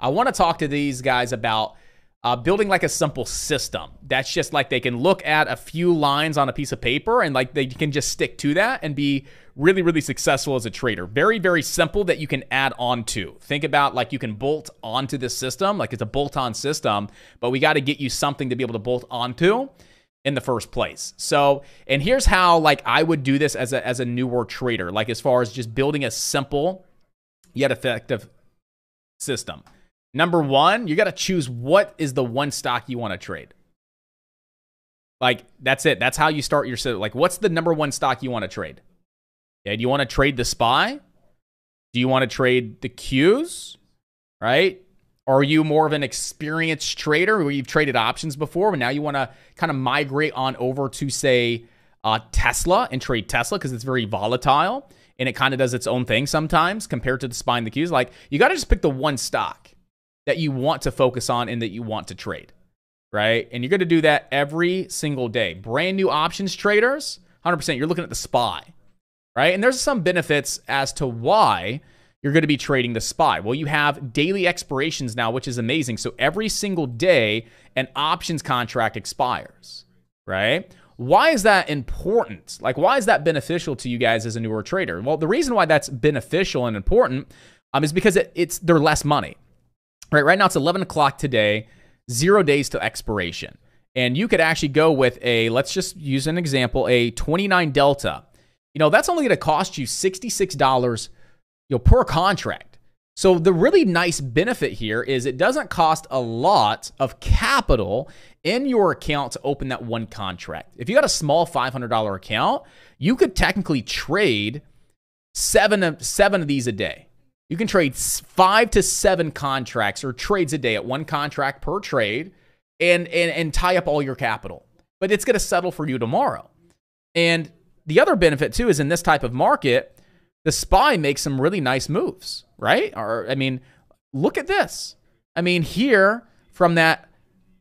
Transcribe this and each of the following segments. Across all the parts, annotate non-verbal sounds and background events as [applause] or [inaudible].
I want to talk to these guys about uh, building like a simple system that's just like they can look at a few lines on a piece of paper and like they can just stick to that and be really really successful as a trader very very simple that you can add on to think about like you can bolt onto this system like it's a bolt on system but we got to get you something to be able to bolt onto in the first place. So, and here's how like I would do this as a as a newer trader, like as far as just building a simple yet effective system. Number 1, you got to choose what is the one stock you want to trade. Like that's it. That's how you start your like what's the number one stock you want to trade? Okay, do you want to trade the SPY? Do you want to trade the Qs? Right? Are you more of an experienced trader where you've traded options before, but now you want to kind of migrate on over to, say, uh, Tesla and trade Tesla because it's very volatile and it kind of does its own thing sometimes compared to the SPY and the Qs? Like, you got to just pick the one stock that you want to focus on and that you want to trade, right? And you're going to do that every single day. Brand new options traders, 100%, you're looking at the SPY, right? And there's some benefits as to why you're going to be trading the SPY. Well, you have daily expirations now, which is amazing. So every single day, an options contract expires, right? Why is that important? Like, why is that beneficial to you guys as a newer trader? Well, the reason why that's beneficial and important um, is because it, it's they're less money, right? Right now it's 11 o'clock today, zero days to expiration, and you could actually go with a let's just use an example, a 29 delta. You know, that's only going to cost you $66 you know, per contract. So the really nice benefit here is it doesn't cost a lot of capital in your account to open that one contract. If you got a small $500 account, you could technically trade seven of, seven of these a day. You can trade five to seven contracts or trades a day at one contract per trade and, and, and tie up all your capital. But it's going to settle for you tomorrow. And the other benefit, too, is in this type of market, the SPY makes some really nice moves, right? Or I mean, look at this. I mean, here from that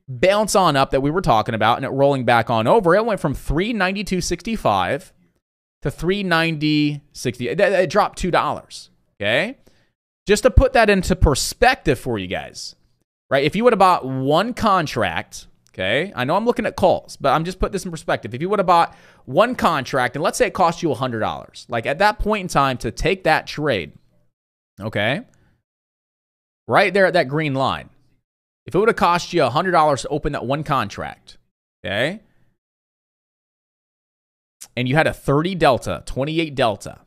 bounce on up that we were talking about and it rolling back on over, it went from 392.65 to 390.60. It, it dropped $2. Okay? Just to put that into perspective for you guys, right? If you would have bought one contract Okay. I know I'm looking at calls, but I'm just putting this in perspective. If you would have bought one contract and let's say it cost you $100, like at that point in time to take that trade, okay, right there at that green line, if it would have cost you $100 to open that one contract, okay, and you had a 30 delta, 28 delta,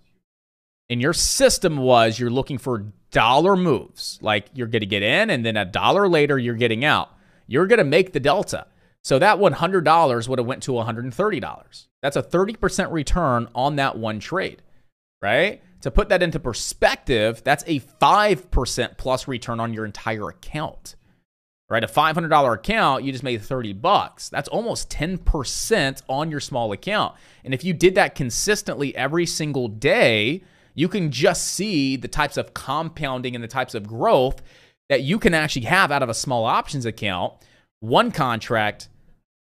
and your system was you're looking for dollar moves, like you're going to get in and then a dollar later you're getting out you're going to make the delta. So that $100 would have went to $130. That's a 30% return on that one trade, right? To put that into perspective, that's a 5% plus return on your entire account. Right? A $500 account, you just made 30 bucks. That's almost 10% on your small account. And if you did that consistently every single day, you can just see the types of compounding and the types of growth that you can actually have out of a small options account, one contract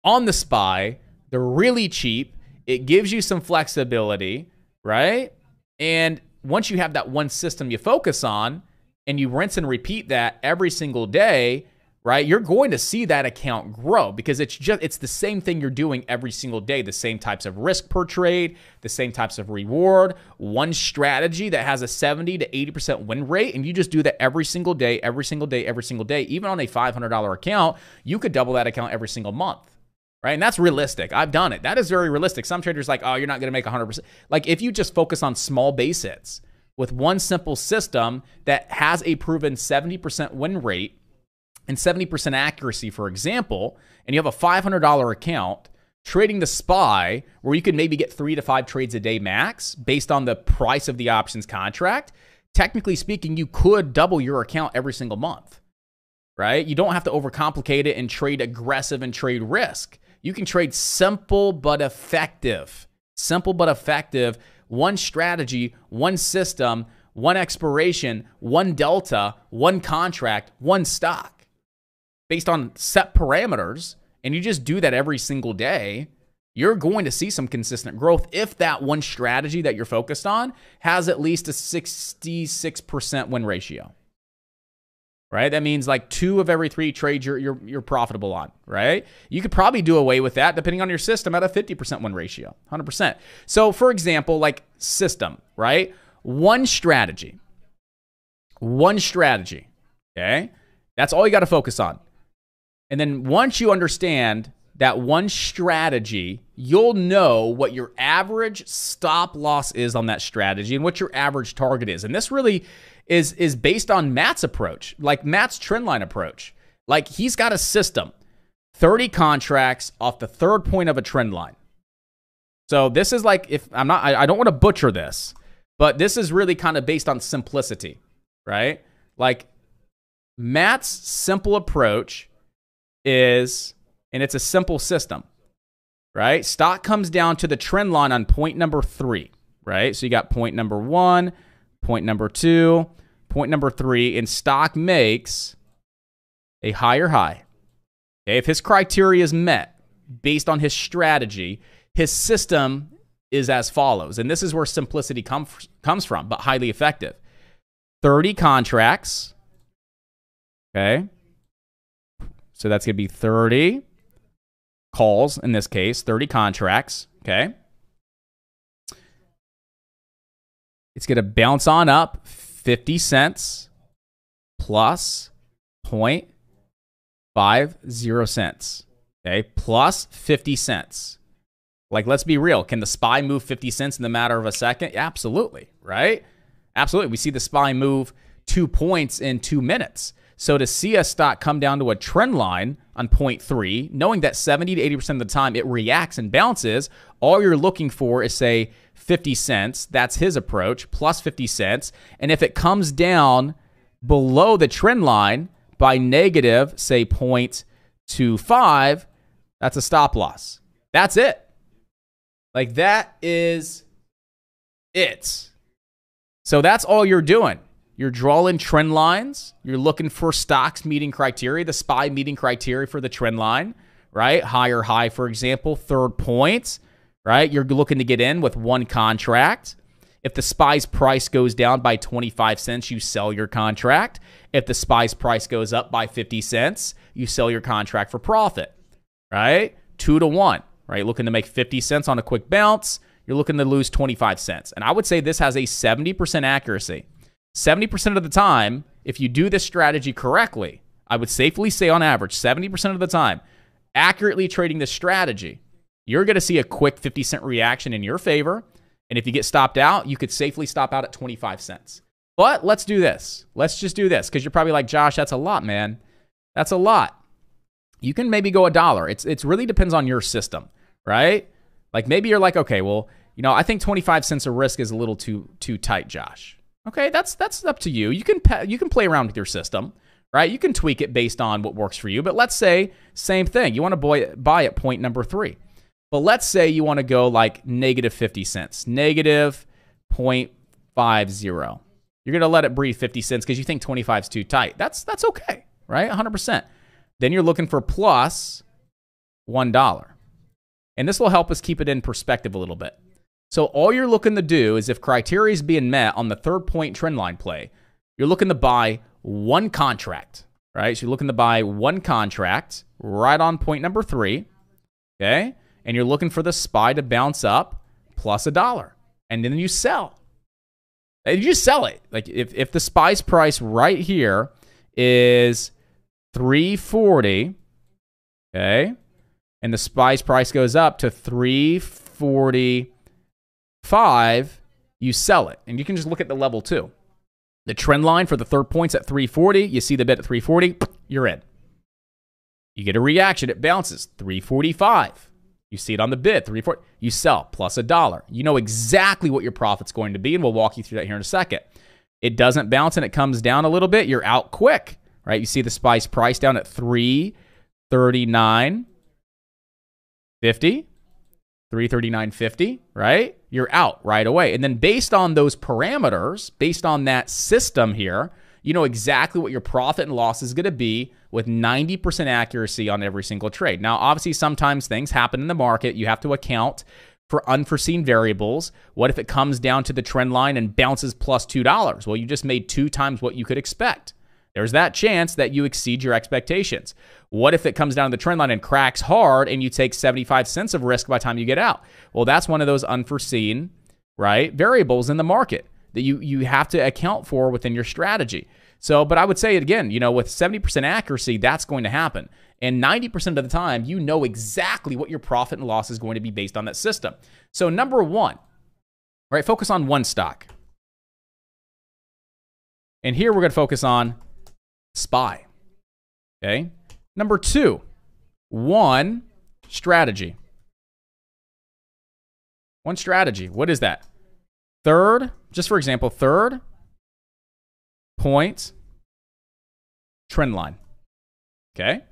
on the SPY. They're really cheap. It gives you some flexibility, right? And once you have that one system you focus on and you rinse and repeat that every single day, right? You're going to see that account grow because it's just it's the same thing you're doing every single day, the same types of risk per trade, the same types of reward, one strategy that has a 70 to 80% win rate and you just do that every single day, every single day, every single day. Even on a $500 account, you could double that account every single month. Right? And that's realistic. I've done it. That is very realistic. Some traders like, "Oh, you're not going to make 100%." Like if you just focus on small base hits with one simple system that has a proven 70% win rate, and 70% accuracy, for example, and you have a $500 account trading the SPY where you could maybe get three to five trades a day max based on the price of the options contract, technically speaking, you could double your account every single month, right? You don't have to overcomplicate it and trade aggressive and trade risk. You can trade simple but effective. Simple but effective. One strategy, one system, one expiration, one delta, one contract, one stock based on set parameters and you just do that every single day, you're going to see some consistent growth if that one strategy that you're focused on has at least a 66% win ratio. right? That means like two of every three trades you're, you're, you're profitable on, right? You could probably do away with that depending on your system at a 50% win ratio, 100%. So, for example, like system, right? One strategy, one strategy, okay? That's all you got to focus on. And then once you understand that one strategy, you'll know what your average stop loss is on that strategy and what your average target is. And this really is is based on Matt's approach, like Matt's trendline approach. Like he's got a system, 30 contracts off the third point of a trend line. So this is like if I'm not I, I don't want to butcher this, but this is really kind of based on simplicity, right? Like Matt's simple approach is and it's a simple system, right? Stock comes down to the trend line on point number three, right? So you got point number one, point number two, point number three, and stock makes a higher high. Okay, if his criteria is met based on his strategy, his system is as follows. And this is where simplicity com- comes from, but highly effective. 30 contracts. Okay. So that's going to be 30 calls in this case, 30 contracts. Okay. It's going to bounce on up 50 cents plus 0.50 cents. Okay. Plus 50 cents. Like, let's be real. Can the SPY move 50 cents in the matter of a second? Absolutely. Right? Absolutely. We see the SPY move two points in two minutes. So to see a stock come down to a trend line on point three, knowing that 70 to 80% of the time it reacts and bounces, all you're looking for is, say, 50 cents. That's his approach, plus 50 cents. And if it comes down below the trend line by negative, say, 0.25, that's a stop loss. That's it. Like, that is it. So that's all you're doing. You're drawing trend lines. You're looking for stocks meeting criteria, the SPY meeting criteria for the trend line, right? Higher high, for example, third point, right? You're looking to get in with one contract. If the SPY's price goes down by 25 cents, you sell your contract. If the SPY's price goes up by 50 cents, you sell your contract for profit, right? Two to one, right? Looking to make 50 cents on a quick bounce, you're looking to lose 25 cents. And I would say this has a 70% accuracy. 70% of the time, if you do this strategy correctly, I would safely say on average, 70% of the time, accurately trading this strategy, you're going to see a quick 50 cent reaction in your favor. And if you get stopped out, you could safely stop out at 25 cents. But let's do this. Let's just do this because you're probably like, Josh, that's a lot, man. That's a lot. You can maybe go a dollar. It's it really depends on your system, right? Like maybe you're like, okay, well, you know, I think 25 cents of risk is a little too too tight, Josh. Okay, that's that's up to you. You can you can play around with your system, right? You can tweak it based on what works for you. But let's say same thing. You want to buy buy at point number three. But let's say you want to go like negative 50 cents, negative 0.50. You're going to let it breathe 50 cents because you think 25 is too tight. That's that's okay, right? 100%. Then you're looking for plus 1. And this will help us keep it in perspective a little bit. So all you're looking to do is if criteria is being met on the third point trend line play, you're looking to buy one contract, right? So you're looking to buy one contract right on point number three, okay? And you're looking for the SPY to bounce up plus a dollar. And then you sell. And you just sell it. Like if, if the SPY's price right here is 340, okay? And the SPY's price goes up to 340 five, you sell it. And you can just look at the level too. The trend line for the third point's at 340. You see the bid at 340, [clears throat] you're in. You get a reaction, it bounces 345. You see it on the bid, 340. You sell plus a dollar. You know exactly what your profit's going to be, and we'll walk you through that here in a second. It doesn't bounce and it comes down a little bit, you're out quick, right? You see the SPY's price down at 339.50. 339.50, right? You're out right away. And then based on those parameters, based on that system here, you know exactly what your profit and loss is going to be with 90% accuracy on every single trade. Now, obviously, sometimes things happen in the market. You have to account for unforeseen variables. What if it comes down to the trend line and bounces plus $2? Well, you just made two times what you could expect. There's that chance that you exceed your expectations. What if it comes down to the trend line and cracks hard and you take 75 cents of risk by the time you get out? Well, that's one of those unforeseen, right, variables in the market that you you have to account for within your strategy. So, but I would say it again, you know, with 70% accuracy, that's going to happen. And 90% of the time, you know exactly what your profit and loss is going to be based on that system. So, number one, right, focus on one stock. And here we're going to focus on SPY. Okay. Number two, one strategy. One strategy. What is that? Third, just for example, third point trend line. Okay.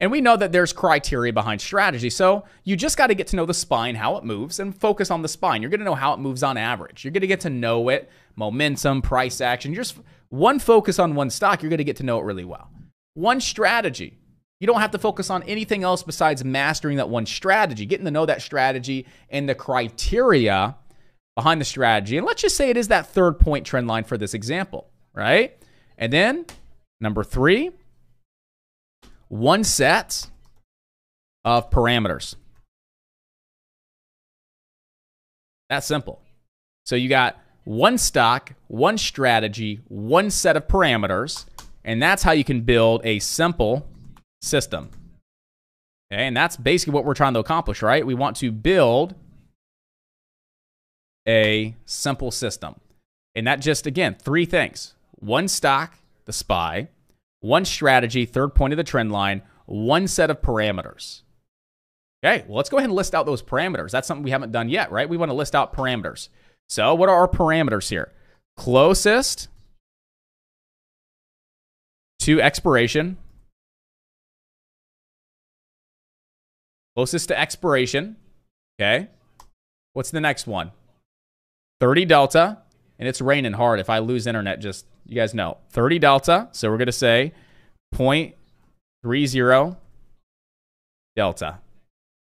And we know that there's criteria behind strategy. So you just got to get to know the SPY, how it moves, and focus on the SPY. You're going to know how it moves on average. You're going to get to know it, momentum, price action. Just one focus on one stock, you're going to get to know it really well. One strategy. You don't have to focus on anything else besides mastering that one strategy, getting to know that strategy and the criteria behind the strategy. And let's just say it is that third point trend line for this example, right? And then number three, one set of parameters. That's simple. So you got one stock, one strategy, one set of parameters, and that's how you can build a simple system. Okay, and that's basically what we're trying to accomplish, right? We want to build a simple system. And that just, again, three things one stock, the SPY, one strategy, third point of the trend line, one set of parameters. Okay, well, let's go ahead and list out those parameters. That's something we haven't done yet, right? We want to list out parameters. So, what are our parameters here? Closest to expiration. Closest to expiration. Okay. What's the next one? 30 delta. And it's raining hard. If I lose internet, just you guys know. 30 delta. So we're going to say 0.30 delta.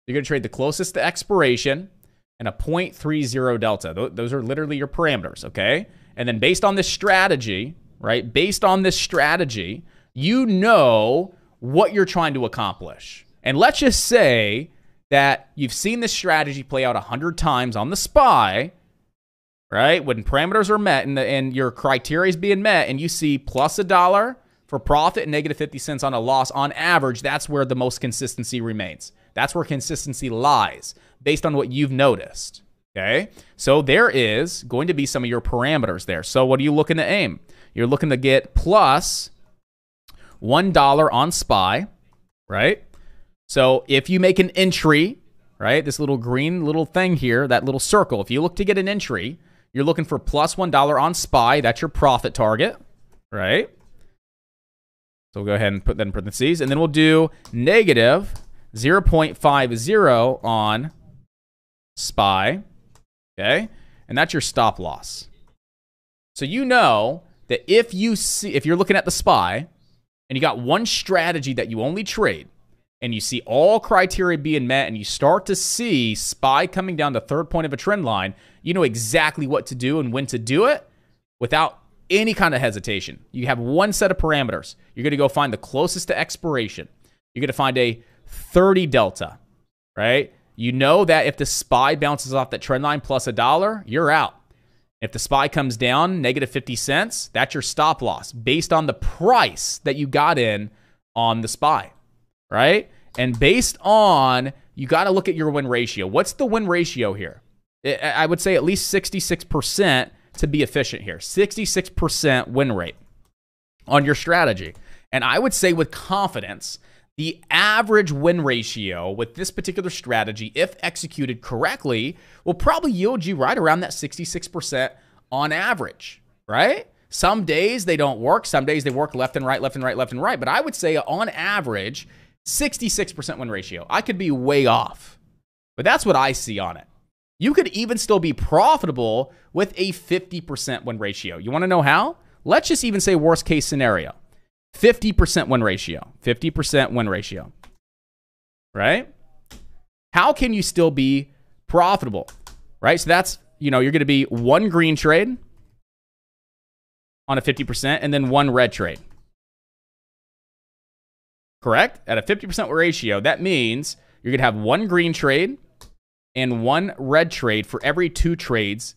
You're going to trade the closest to expiration and a 0.30 delta. Those are literally your parameters, okay? And then based on this strategy, right? Based on this strategy, you know what you're trying to accomplish. And let's just say that you've seen this strategy play out 100 times on the SPY, right? When parameters are met and, the, and your criteria is being met, and you see plus a dollar for profit and negative 50 cents on a loss on average, that's where the most consistency remains. That's where consistency lies based on what you've noticed. Okay. So there is going to be some of your parameters there. So what are you looking to aim? You're looking to get plus 1 on SPY, right? So if you make an entry, right, this little green little thing here, that little circle, if you look to get an entry, you're looking for plus 1 on SPY. That's your profit target, right? So we'll go ahead and put that in parentheses. And then we'll do negative 0.50 on SPY. Okay. And that's your stop loss. So you know that if you see, if you're looking at the SPY and you got one strategy that you only trade and you see all criteria being met and you start to see SPY coming down the third point of a trend line, you know exactly what to do and when to do it without any kind of hesitation. You have one set of parameters. You're going to go find the closest to expiration. You're going to find a 30 delta, right? You know that if the SPY bounces off that trend line plus a dollar, you're out. If the SPY comes down negative 50 cents, that's your stop loss based on the price that you got in on the SPY, right? And based on, you got to look at your win ratio. What's the win ratio here? I would say at least 66% to be efficient here. 66% win rate on your strategy. And I would say with confidence the average win ratio with this particular strategy, if executed correctly, will probably yield you right around that 66% on average, right? Some days they don't work. Some days they work left and right, left and right, left and right. But I would say on average, 66% win ratio. I could be way off, but that's what I see on it. You could even still be profitable with a 50% win ratio. You want to know how? Let's just even say worst case scenario. 50% win ratio. 50% win ratio. Right? How can you still be profitable? Right? So that's, you know, you're going to be one green trade on a 50% and then one red trade. Correct? At a 50% ratio, that means you're going to have one green trade and one red trade for every two trades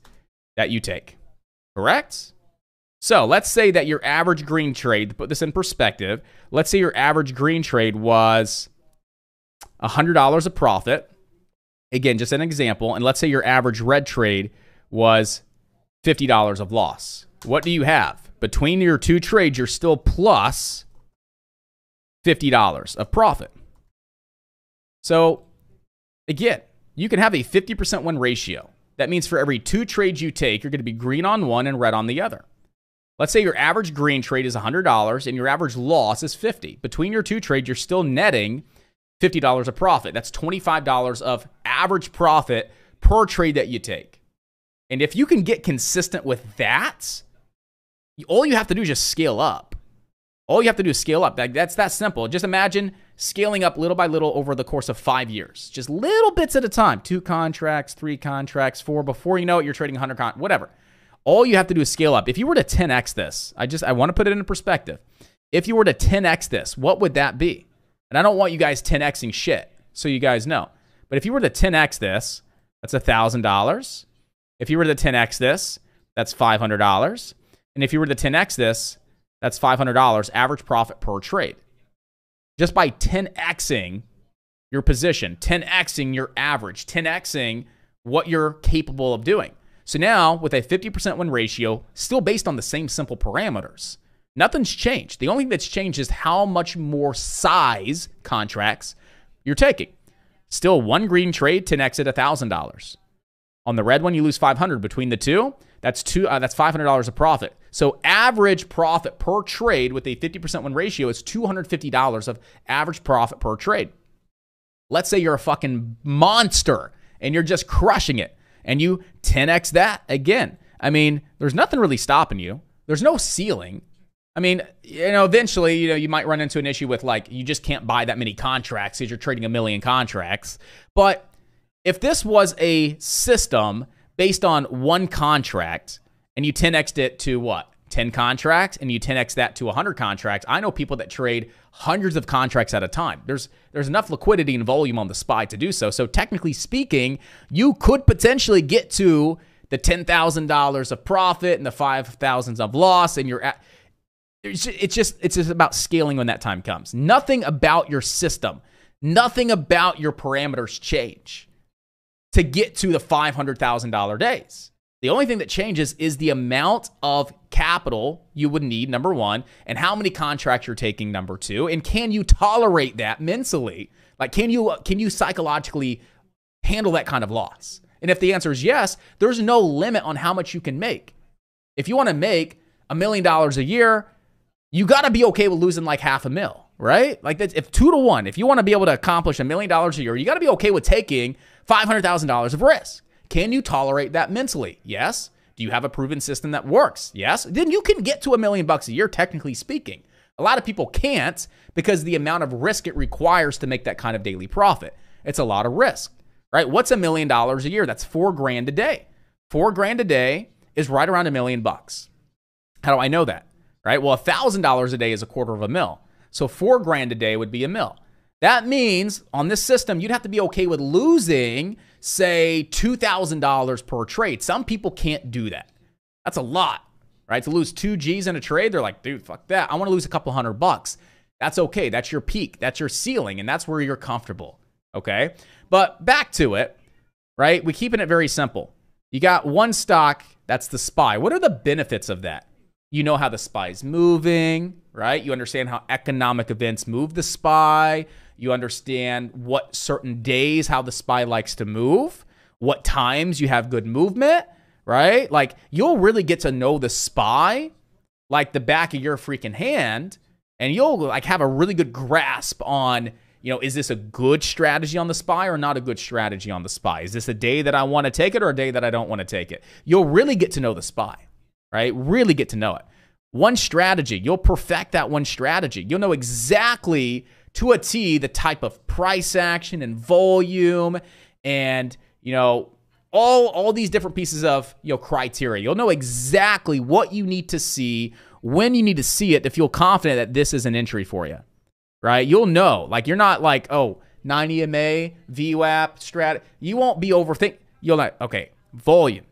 that you take. Correct? So let's say that your average green trade, to put this in perspective, let's say your average green trade was $100 of profit. Again, just an example. And let's say your average red trade was $50 of loss. What do you have? Between your two trades, you're still plus $50 of profit. So again, you can have a 50% win ratio. That means for every two trades you take, you're going to be green on one and red on the other. Let's say your average green trade is $100 and your average loss is 50. Between your two trades, you're still netting $50 of profit. That's $25 of average profit per trade that you take. And if you can get consistent with that, all you have to do is just scale up. All you have to do is scale up. that's that simple. Just imagine scaling up little by little over the course of five years, just little bits at a time. Two contracts, three contracts, four. Before you know it, you're trading 100 con, whatever. All you have to do is scale up. If you were to 10x this, I just I want to put it into perspective. If you were to 10x this, what would that be? And I don't want you guys 10xing shit, so you guys know. But if you were to 10x this, that's $1,000. If you were to 10x this, that's $500. And if you were to 10x this, that's $500 average profit per trade. Just by 10xing your position, 10xing your average, 10xing what you're capable of doing. So now, with a 50% win ratio, still based on the same simple parameters, nothing's changed. The only thing that's changed is how much more size contracts you're taking. Still one green trade, 10x at $1,000. On the red one, you lose 500. Between the two, that's two. Uh, that's $500 of profit. So average profit per trade with a 50% win ratio is $250 of average profit per trade. Let's say you're a fucking monster and you're just crushing it and you 10x that again. I mean, there's nothing really stopping you. There's no ceiling. I mean, you know, eventually, you know, you might run into an issue with like you just can't buy that many contracts because you're trading a million contracts. But if this was a system based on one contract and you 10xed it to what? 10 contracts and you 10x that to 100 contracts. I know people that trade hundreds of contracts at a time. There's there's enough liquidity and volume on the SPY to do so. So technically speaking, you could potentially get to the $10,000 of profit and the 5,000s of loss and you're at it's just it's just about scaling when that time comes. Nothing about your system, nothing about your parameters change to get to the $500,000 days. The only thing that changes is the amount of capital you would need, number one, and how many contracts you're taking, number two, and can you tolerate that mentally? Like, can you can you psychologically handle that kind of loss? And if the answer is yes, there's no limit on how much you can make. If you want to make a million dollars a year, you got to be okay with losing like half a mil, right? Like that's, if two to one, if you want to be able to accomplish a million dollars a year, you got to be okay with taking $500,000 of risk. Can you tolerate that mentally? Yes. Do you have a proven system that works? Yes. Then you can get to a million bucks a year, technically speaking. A lot of people can't because the amount of risk it requires to make that kind of daily profit. It's a lot of risk, right? What's a million dollars a year? That's four grand a day. Four grand a day is right around a million bucks. How do I know that? Right? Well, a thousand dollars a day is a quarter of a mil. So four grand a day would be a mil. That means on this system, you'd have to be okay with losing, say, $2,000 per trade. Some people can't do that. That's a lot, right? To lose two G's in a trade, they're like, dude, fuck that. I want to lose a couple hundred bucks. That's okay. That's your peak. That's your ceiling. And that's where you're comfortable. Okay. But back to it, right? We're keeping it very simple. You got one stock, that's the SPY. What are the benefits of that? You know how the SPY is moving, right? You understand how economic events move the SPY. You understand what certain days, how the SPY likes to move, what times you have good movement, right? Like you'll really get to know the SPY like the back of your freaking hand, and you'll like have a really good grasp on, you know, is this a good strategy on the SPY or not a good strategy on the SPY? Is this a day that I want to take it or a day that I don't want to take it? You'll really get to know the SPY, right? Really get to know it. One strategy, you'll perfect that one strategy. You'll know exactly to a T the type of price action and volume and, you know, all all these different pieces of, you know, criteria. You'll know exactly what you need to see, when you need to see it to feel confident that this is an entry for you. right? You'll know. Like you're not like, oh, 9 EMA, VWAP, strat. You won't be overthink. You'll like, okay, volume,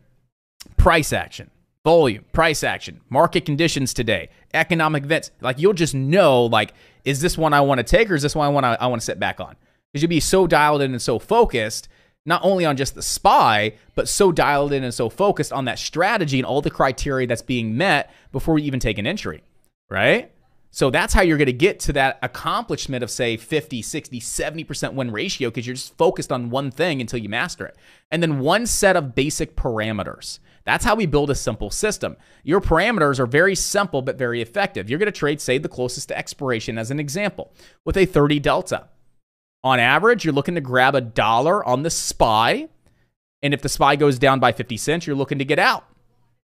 price action, volume, price action, market conditions today, economic events. Like you'll just know, like, is this one I want to take or is this one I want to I want to sit back on? Because you'll be so dialed in and so focused, not only on just the SPY, but so dialed in and so focused on that strategy and all the criteria that's being met before you even take an entry, right? So that's how you're going to get to that accomplishment of, say, 50, 60, 70% win ratio because you're just focused on one thing until you master it. And then one set of basic parameters. That's how we build a simple system. Your parameters are very simple but very effective. You're going to trade, say, the closest to expiration as an example with a 30 delta. On average, you're looking to grab a dollar on the SPY. And if the SPY goes down by 50 cents, you're looking to get out.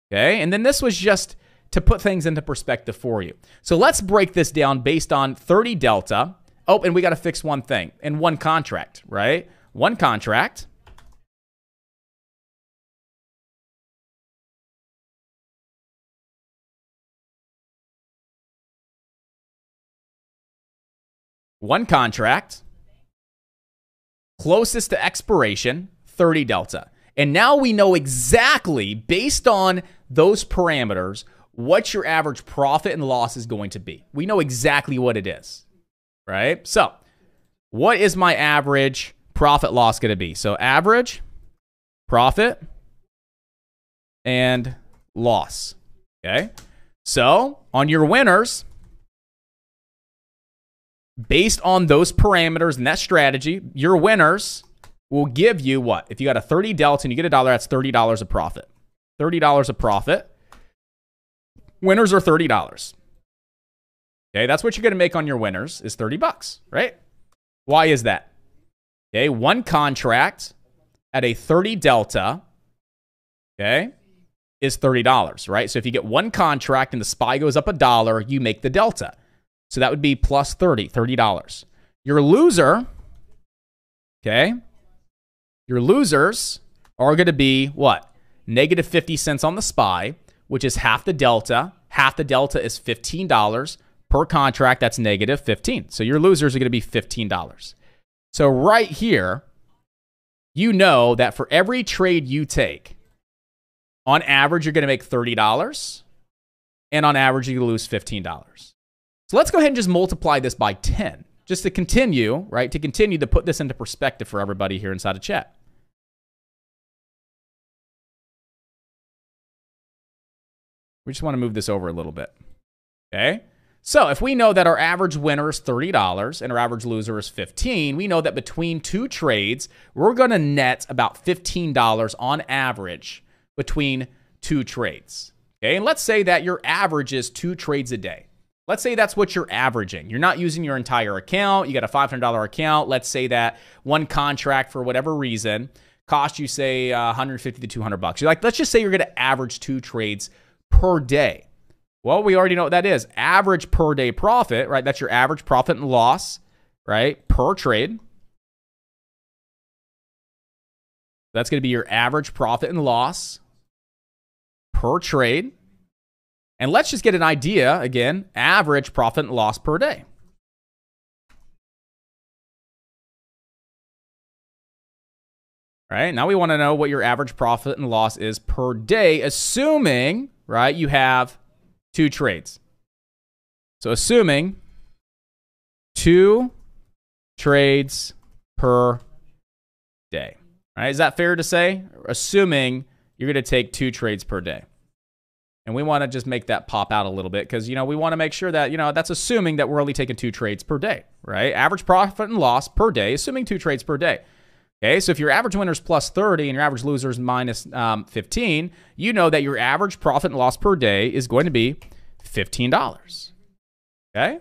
Okay. And then this was just to put things into perspective for you. So let's break this down based on 30 delta. Oh, and we got to fix one thing in one contract, right? One contract. One contract. Closest to expiration, 30 delta. And now we know exactly, based on those parameters, what your average profit and loss is going to be. We know exactly what it is, right? So, what is my average profit loss going to be? So, average profit and loss. Okay. So, on your winners, based on those parameters and that strategy, your winners will give you what? If you got a 30 delta and you get a dollar, that's $30 a profit. $30 a profit. Winners are $30. Okay, that's what you're going to make on your winners is 30 bucks, right? Why is that? Okay, one contract at a 30 delta, okay, is $30, right? So if you get one contract and the SPY goes up a dollar, you make the delta. So that would be plus 30, $30. Your loser, okay, your losers are going to be what? Negative 50 cents on the SPY, which is half the delta. Half the delta is $15 per contract. That's negative 15. So your losers are going to be $15. So right here, you know that for every trade you take, on average, you're going to make $30. And on average, you lose $15. So let's go ahead and just multiply this by 10, just to continue, right? To continue to put this into perspective for everybody here inside of chat. We just want to move this over a little bit. Okay. So if we know that our average winner is $30 and our average loser is 15, we know that between two trades, we're going to net about $15 on average between two trades. Okay. And let's say that your average is two trades a day. Let's say that's what you're averaging. You're not using your entire account. You got a $500 account. Let's say that one contract for whatever reason cost you say uh, 150 to 200 bucks. You're like, let's just say you're going to average two trades per day. Well, we already know what that is. Average per day profit, right? That's your average profit and loss, right? Per trade. That's going to be your average profit and loss per trade. And let's just get an idea again average profit and loss per day. Right now, we want to know what your average profit and loss is per day, assuming, right, you have two trades. So, assuming two trades per day. Right? Is that fair to say? Assuming you're going to take two trades per day. And we want to just make that pop out a little bit because, you know, we want to make sure that, you know, that's assuming that we're only taking two trades per day, right? Average profit and loss per day, assuming two trades per day. Okay, so if your average winner is plus 30 and your average loser is minus, um, 15, you know that your average profit and loss per day is going to be $15. Okay?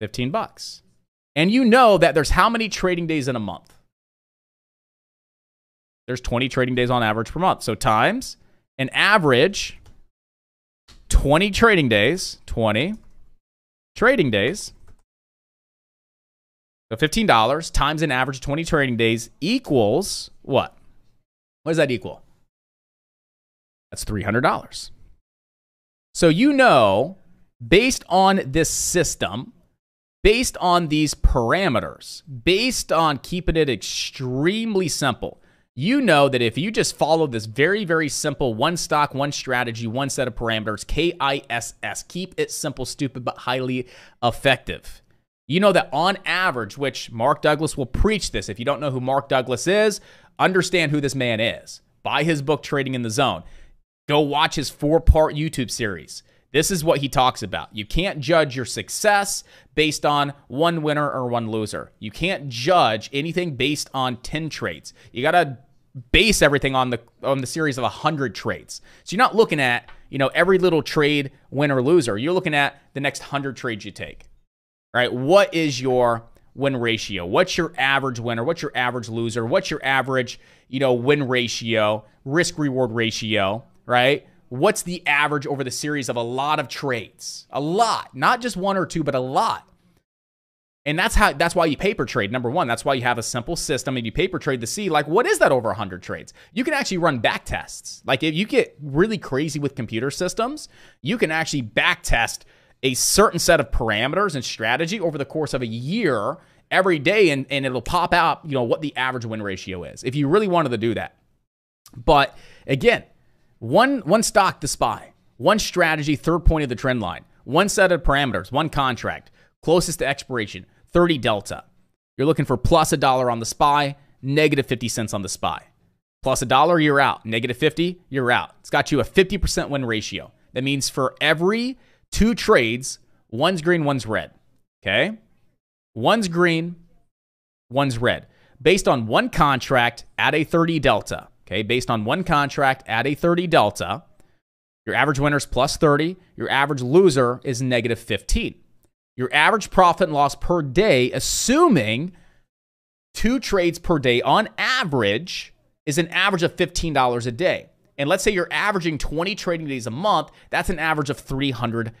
15 bucks. And you know that there's how many trading days in a month? There's 20 trading days on average per month. So times an average 20 trading days, 20 trading days. So $15 times an average 20 trading days equals what? What does that equal? That's $300. So you know, based on this system, based on these parameters, based on keeping it extremely simple, you know that if you just follow this very, very simple one stock, one strategy, one set of parameters, K I S S, keep it simple, stupid, but highly effective. You know that on average, which Mark Douglas will preach this. If you don't know who Mark Douglas is, understand who this man is. Buy his book, Trading in the Zone. Go watch his four part YouTube series. This is what he talks about. You can't judge your success based on one winner or one loser. You can't judge anything based on 10 trades. You got to base everything on the on the series of 100 trades. So you're not looking at, you know, every little trade winner or loser. You're looking at the next 100 trades you take. Right? What is your win ratio? What's your average winner? What's your average loser? What's your average, you know, win ratio, risk reward ratio, right? What's the average over the series of a lot of trades? A lot, not just one or two, but a lot. And that's how that's why you paper trade. Number one, that's why you have a simple system and you paper trade to see like what is that over 100 trades. You can actually run back tests. Like if you get really crazy with computer systems, you can actually back test a certain set of parameters and strategy over the course of a year every day and, and it'll pop out, you know, what the average win ratio is. If you really wanted to do that. But again, one, one stock to SPY, one strategy, third point of the trend line, one set of parameters, one contract, closest to expiration, 30 delta. You're looking for plus a dollar on the SPY, negative 50 cents on the SPY. Plus a dollar, you're out. Negative 50, you're out. It's got you a 50% win ratio. That means for every two trades, one's green, one's red. Okay? One's green, one's red. Based on one contract at a 30 delta. Okay, based on one contract at a 30 delta, your average winner is plus 30, your average loser is negative 15. Your average profit and loss per day, assuming two trades per day on average, is an average of $15 a day. And let's say you're averaging 20 trading days a month, that's an average of $300.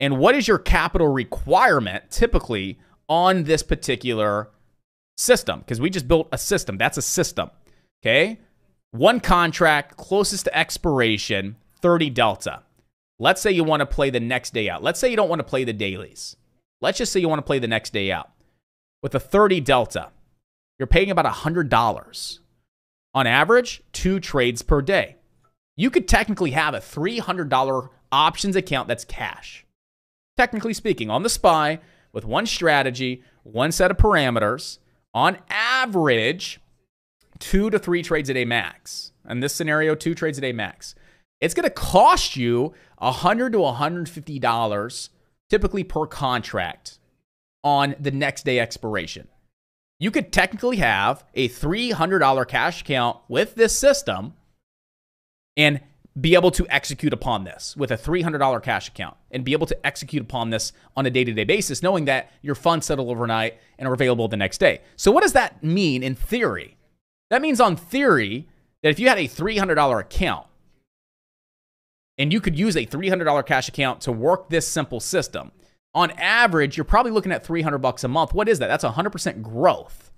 And what is your capital requirement typically on this particular system because we just built a system. That's a system. Okay. One contract closest to expiration, 30 delta. Let's say you want to play the next day out. Let's say you don't want to play the dailies. Let's just say you want to play the next day out. With a 30 delta, you're paying about $100. On average, two trades per day. You could technically have a $300 options account that's cash. Technically speaking, on the SPY with one strategy, one set of parameters, on average, two to three trades a day max. In this scenario, two trades a day max. It's going to cost you 100 to $150 typically per contract on the next day expiration. You could technically have a $300 cash account with this system and be able to execute upon this with a $300 cash account and be able to execute upon this on a day to day basis, knowing that your funds settle overnight and are available the next day. So, what does that mean in theory? That means, on theory, that if you had a $300 account and you could use a $300 cash account to work this simple system, on average, you're probably looking at 300 bucks a month. What is that? That's 100% growth.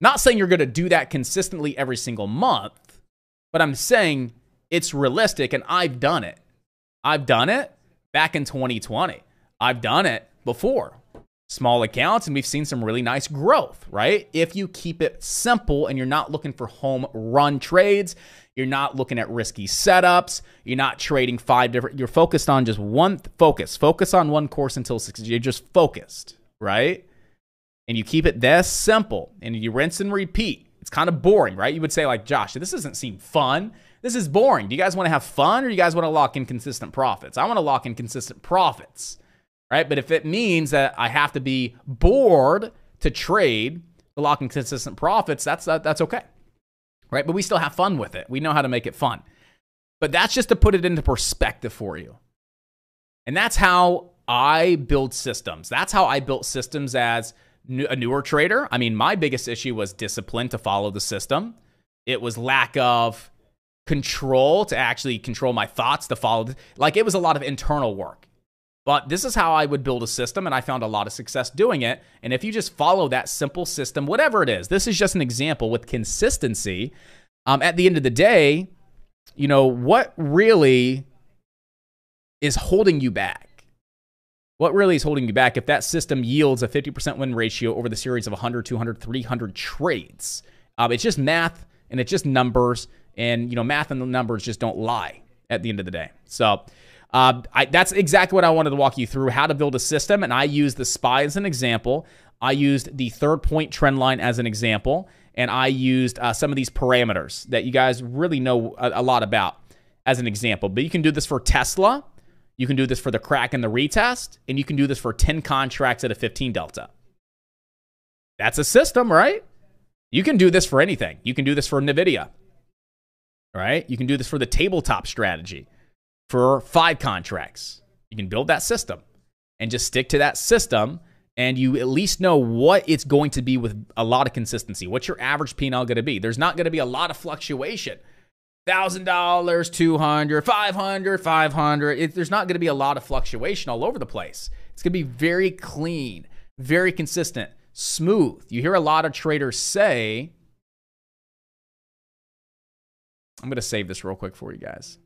Not saying you're going to do that consistently every single month, but I'm saying it's realistic and I've done it. I've done it back in 2020. I've done it before. Small accounts, and we've seen some really nice growth, right? If you keep it simple and you're not looking for home run trades, you're not looking at risky setups, you're not trading five different, you're focused on just one focus. Focus on one course until six. You're just focused, right? And you keep it this simple and you rinse and repeat. It's kind of boring, right? You would say, like, Josh, this doesn't seem fun. This is boring. Do you guys want to have fun or do you guys want to lock in consistent profits? I want to lock in consistent profits, right? But if it means that I have to be bored to trade to lock in consistent profits, that's uh, that's okay, right? But we still have fun with it. We know how to make it fun. But that's just to put it into perspective for you. And that's how I build systems. That's how I built systems as a newer trader. I mean, my biggest issue was discipline to follow the system. It was lack of control to actually control my thoughts to follow. Like it was a lot of internal work. But this is how I would build a system, and I found a lot of success doing it. And if you just follow that simple system, whatever it is, this is just an example with consistency. Um, at the end of the day, you know, what really is holding you back? what really is holding you back if that system yields a 50% win ratio over the series of 100, 200, 300 trades? Um, it's just math and it's just numbers, and you know, math and the numbers just don't lie at the end of the day. So. Uh, I, that's exactly what I wanted to walk you through how to build a system. And I used the SPY as an example. I used the third point trend line as an example. And I used uh, some of these parameters that you guys really know a, a lot about as an example. But you can do this for Tesla. You can do this for the crack and the retest. And you can do this for 10 contracts at a 15 delta. That's a system, right? You can do this for anything. You can do this for NVIDIA, right? You can do this for the tabletop strategy for five contracts. You can build that system and just stick to that system and you at least know what it's going to be with a lot of consistency. What's your average P&L going to be? There's not going to be a lot of fluctuation. $1,000, 200, 500, 500. It, there's not going to be a lot of fluctuation all over the place. It's going to be very clean, very consistent, smooth. You hear a lot of traders say, I'm going to save this real quick for you guys.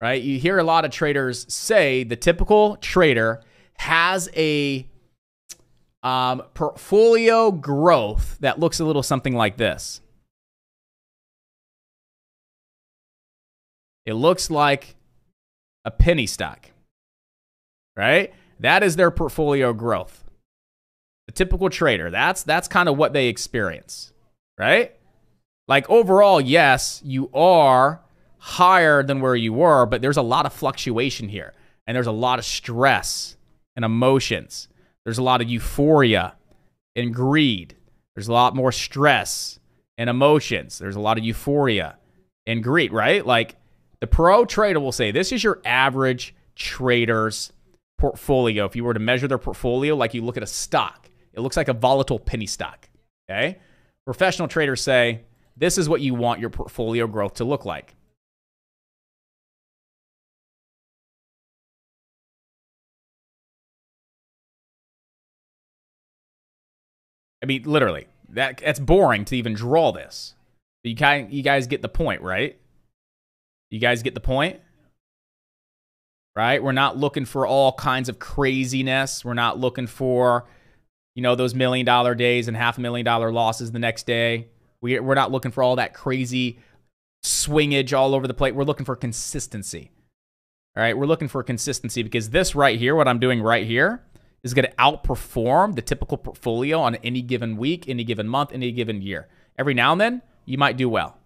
Right? You hear a lot of traders say the typical trader has a um, portfolio growth that looks a little something like this. It looks like a penny stock, right? That is their portfolio growth. The typical trader, that's that's kind of what they experience, right? Like overall, yes, you are higher than where you were, but there's a lot of fluctuation here, and there's a lot of stress and emotions. There's a lot of euphoria and greed. There's a lot more stress and emotions. There's a lot of euphoria and greed, right? Like the pro trader will say, this is your average trader's portfolio. If you were to measure their portfolio, like you look at a stock, it looks like a volatile penny stock. Okay. Professional traders say, this is what you want your portfolio growth to look like. I mean, literally, that that's boring to even draw this. You kind you guys get the point, right? You guys get the point? Right? We're not looking for all kinds of craziness. We're not looking for, you know, those million dollar days and half a million dollar losses the next day. We, we're not looking for all that crazy swingage all over the plate. We're looking for consistency. All right. We're looking for consistency because this right here, what I'm doing right here, is going to outperform the typical portfolio on any given week, any given month, any given year. Every now and then, you might do well,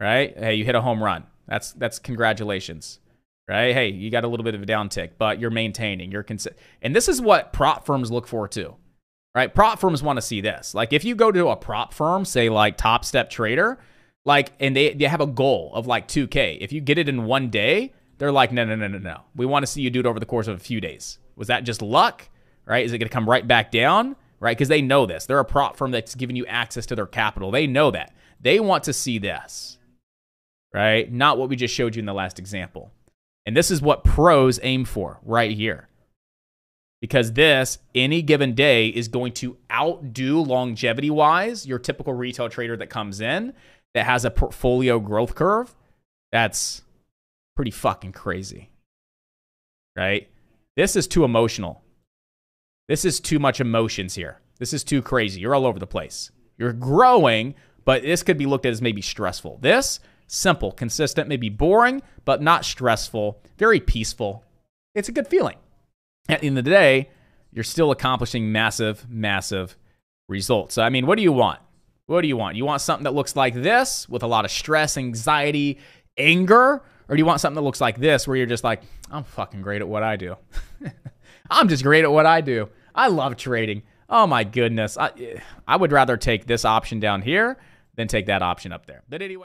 right? Hey, you hit a home run. That's that's congratulations, right? Hey, you got a little bit of a downtick, but you're maintaining. You're consi- and this is what prop firms look for too, right? Prop firms want to see this. Like if you go to a prop firm, say like Top Step Trader, like and they they have a goal of like 2K. If you get it in one day, they're like, no, no, no, no, no. We want to see you do it over the course of a few days. Was that just luck? Right? Is it going to come right back down? Right? Because they know this. They're a prop firm that's giving you access to their capital. They know that. They want to see this. Right? Not what we just showed you in the last example. And this is what pros aim for right here. Because this, any given day, is going to outdo longevity wise your typical retail trader that comes in that has a portfolio growth curve. That's pretty fucking crazy. Right? This is too emotional. This is too much emotions here. This is too crazy. You're all over the place. You're growing, but this could be looked at as maybe stressful. This, simple, consistent, maybe boring, but not stressful, very peaceful. It's a good feeling. At the end of the day, you're still accomplishing massive, massive results. So, I mean, what do you want? What do you want? You want something that looks like this with a lot of stress, anxiety, anger? Or do you want something that looks like this where you're just like, I'm fucking great at what I do? [laughs] I'm just great at what I do. I love trading. Oh my goodness. I, I would rather take this option down here than take that option up there. But anyway.